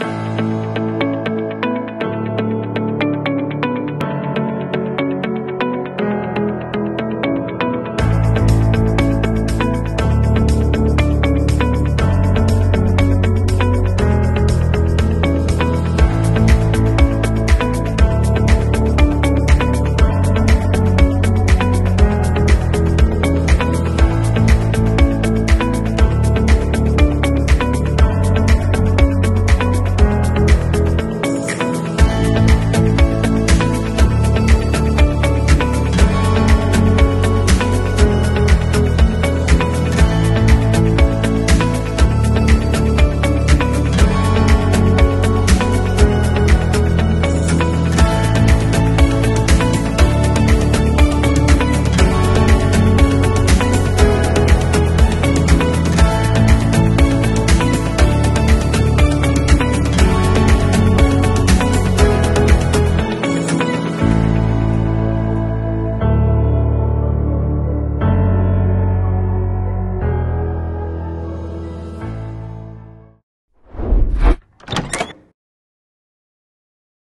す